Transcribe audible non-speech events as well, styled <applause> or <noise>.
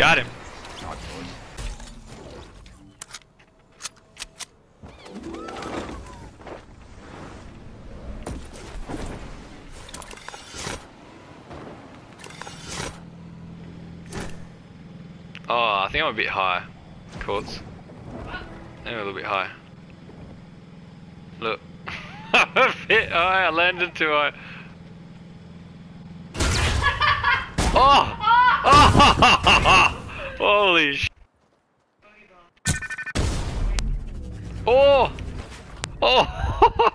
Got him. Oh, I think I'm a bit high. Quartz. I'm a little bit high. Look. <laughs> I'm a bit high, I landed too high. <laughs> Oh! <laughs> Oh! dois. Oh! Oh! <laughs>